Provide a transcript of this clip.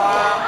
와.